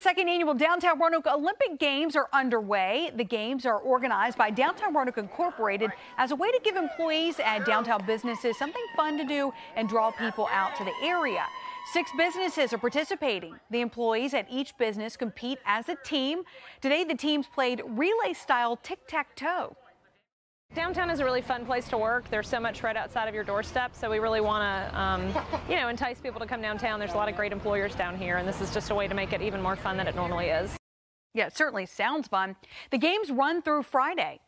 Second annual Downtown Roanoke Olympic Games are underway. The games are organized by Downtown Roanoke Incorporated as a way to give employees at downtown businesses something fun to do and draw people out to the area. Six businesses are participating. The employees at each business compete as a team. Today, the teams played relay style tic tac toe. Downtown is a really fun place to work. There's so much right outside of your doorstep, so we really want to, um, you know, entice people to come downtown. There's a lot of great employers down here, and this is just a way to make it even more fun than it normally is. Yeah, it certainly sounds fun. The games run through Friday.